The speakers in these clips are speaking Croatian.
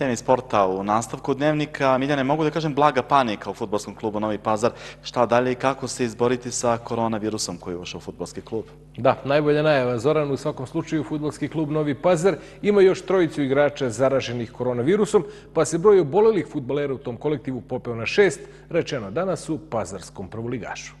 Temi sporta u nastavku dnevnika. Miljane, mogu da kažem blaga panika u futbolskom klubu Novi Pazar. Šta dalje i kako se izboriti sa koronavirusom koji je ušao u futbolski klub? Da, najbolja najava. Zoran, u svakom slučaju, futbolski klub Novi Pazar ima još trojicu igrača zaraženih koronavirusom, pa se broj obolelih futbolera u tom kolektivu popeo na šest, rečeno danas u pazarskom prvoligašu.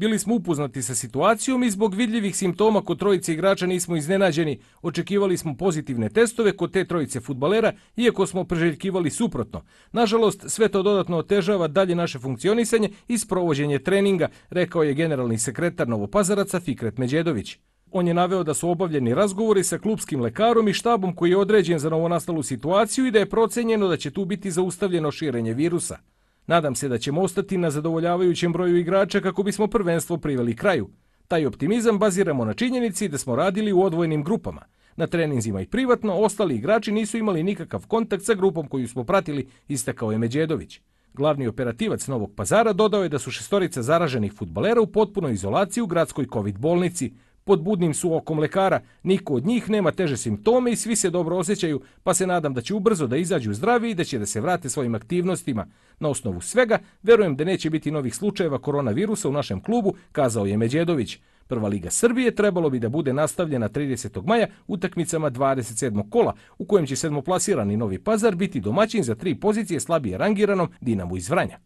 Bili smo upoznati sa situacijom i zbog vidljivih simptoma kod trojice igrača nismo iznenađeni. Očekivali smo pozitivne testove kod te trojice futbalera, iako smo preželjkivali suprotno. Nažalost, sve to dodatno otežava dalje naše funkcionisanje i sprovođenje treninga, rekao je generalni sekretar Novopazaraca Fikret Međedović. On je naveo da su obavljeni razgovori sa klubskim lekarom i štabom koji je određen za novonastalu situaciju i da je procenjeno da će tu biti zaustavljeno širenje virusa. Nadam se da ćemo ostati na zadovoljavajućem broju igrača kako bismo prvenstvo priveli kraju. Taj optimizam baziramo na činjenici da smo radili u odvojenim grupama. Na treninzima i privatno ostali igrači nisu imali nikakav kontakt sa grupom koju smo pratili, istakao je Međedović. Glavni operativac Novog pazara dodao je da su šestorica zaraženih futbalera u potpunoj izolaciji u gradskoj COVID bolnici, pod budnim su okom lekara. Niko od njih nema teže simptome i svi se dobro osjećaju, pa se nadam da će ubrzo da izađu zdravi i da će da se vrate svojim aktivnostima. Na osnovu svega, verujem da neće biti novih slučajeva koronavirusa u našem klubu, kazao je Međedović. Prva Liga Srbije trebalo bi da bude nastavljena 30. maja utakmicama 27. kola, u kojem će sedmoplasirani Novi Pazar biti domaćin za tri pozicije slabije rangiranom Dinamu iz Vranja.